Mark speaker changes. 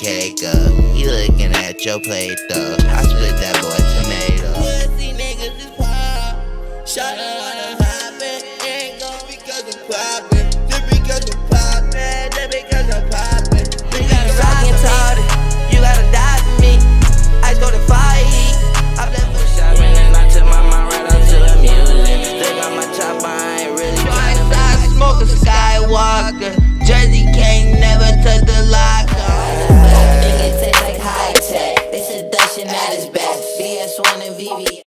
Speaker 1: cake up. He looking at your plate though. I split that boy tomato.
Speaker 2: Pussy niggas is pop. Shut up. bad. BS1 and VV.